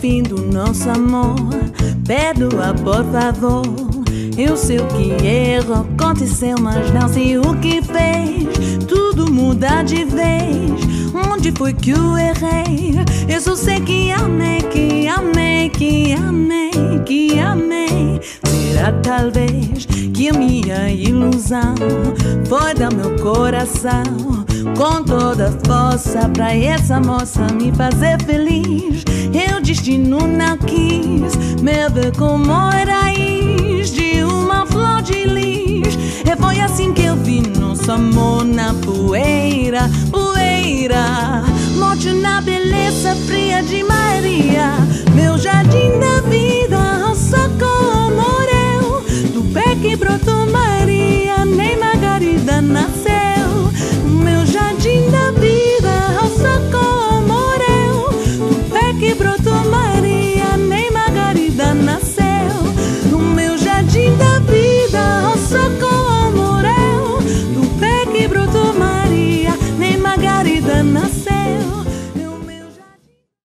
fim do nosso amor. Perdoa, por favor. Eu sei o que erro aconteceu, mas não sei o que fez. Tudo muda de vez. Onde foi que eu errei? Eu só sei que amei, que amei, que amei, que amei. Será talvez que a minha ilusão foi do meu coração com toda força pra essa moça me fazer feliz. Eu destino não quis me ver como raiz de uma flor de lis. E foi assim que eu vi nosso amor na poeira, poeira. Morte na beleza fria de Maria, meu jardim da vida, roça como morreu. Do pé que brotou que brotou